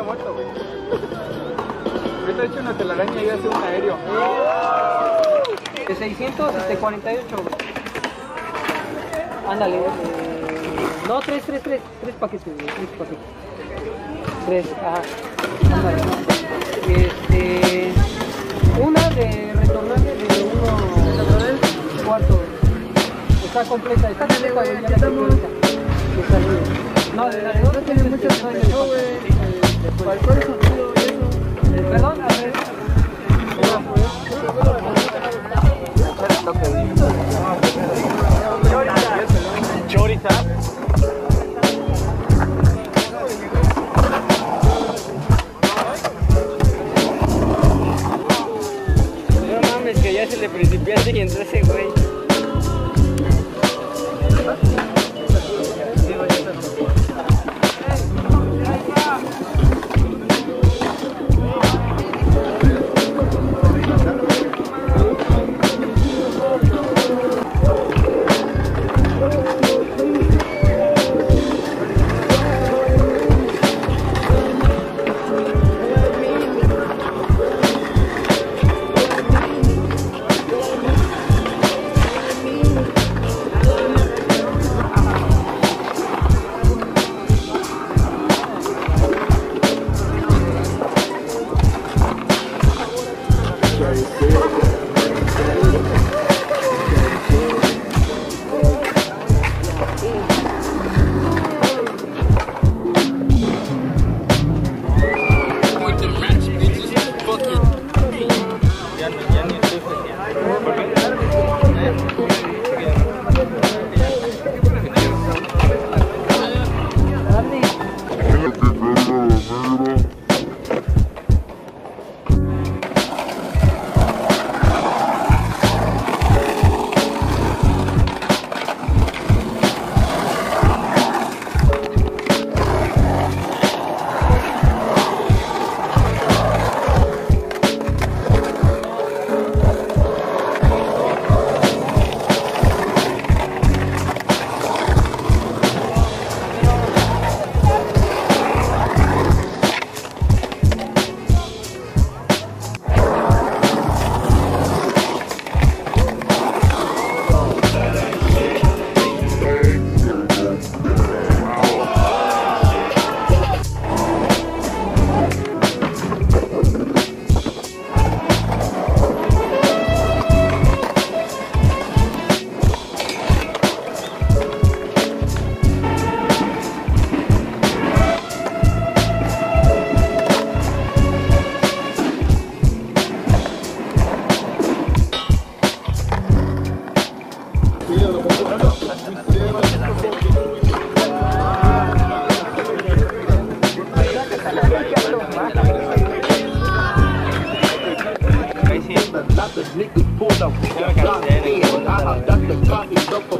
había muerto, güey. Ahorita he hecho una telaraña y hace un aéreo. De 600, este 48. güey. Ándale. eh, no, 3, 3, 3. 3 paquetes, güey. 3 paquetes. 3, ajá. Ándale. Este. Una de retornable de uno cuarto. Está completa, está completa, güey. Ya la tengo ahorita. No, de la de dos tiene muchos años. No, güey. ¿Cuál fue el sonido. No mames, que ya se le principiaste y entró ese güey. Lots of niggas pulled up, we got locked in. I got the up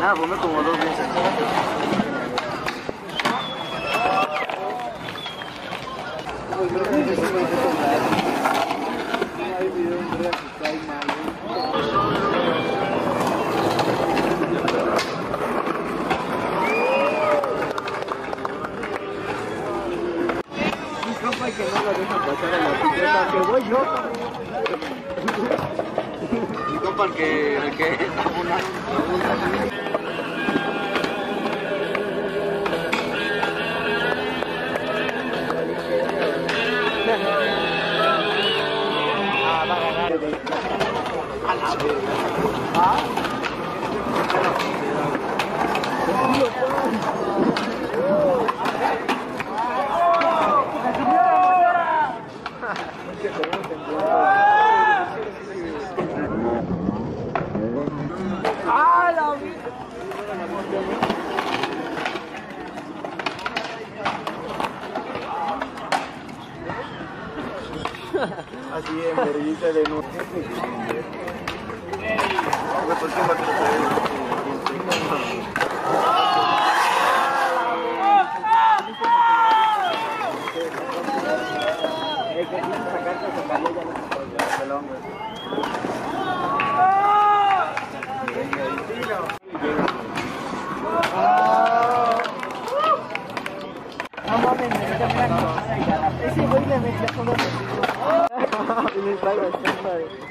Ah, fumé como dos meses. Un que no lo deja pasar a la que voy yo. Mi compa que, el que Así en vergüenza de no. ¿Por qué va a Metió una Ese güey le metió todo Y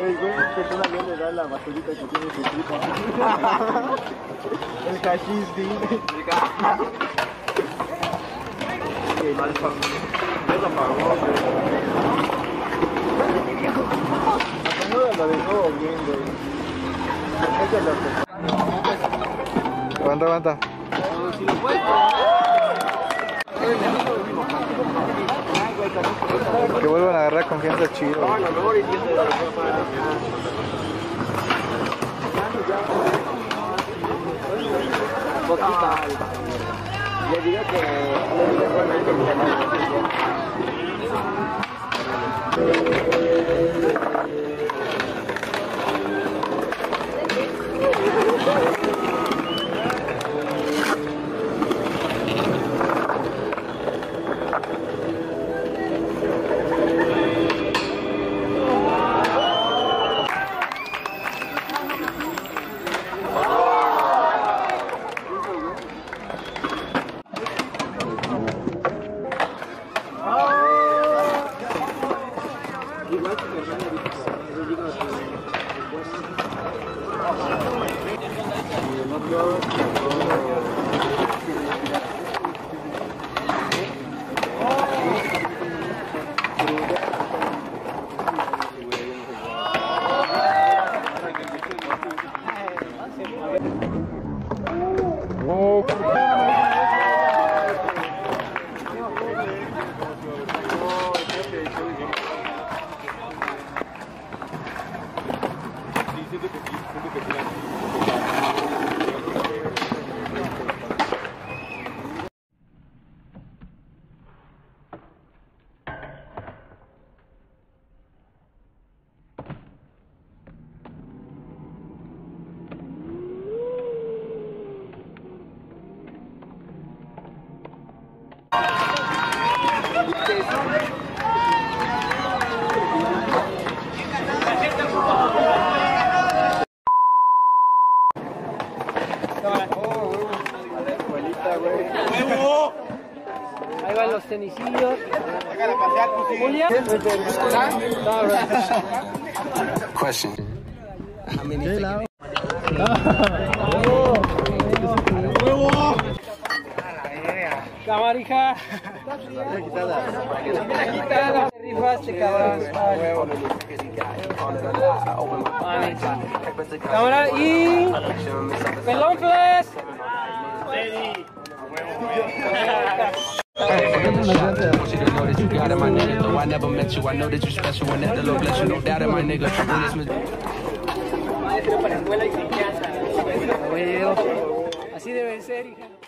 El güey empezó a le da la basurita que tiene su tripa. El. Que güey. Ella lo que- Aguanta, aguanta. Que vuelvan a agarrar confianza chido. Digo que Oh, it's okay, it's okay. Question. Camarija. Te rifaste, cabrón. Cámara y. Pelón Flash. I never met you, I know that special. Así debe ser, hija.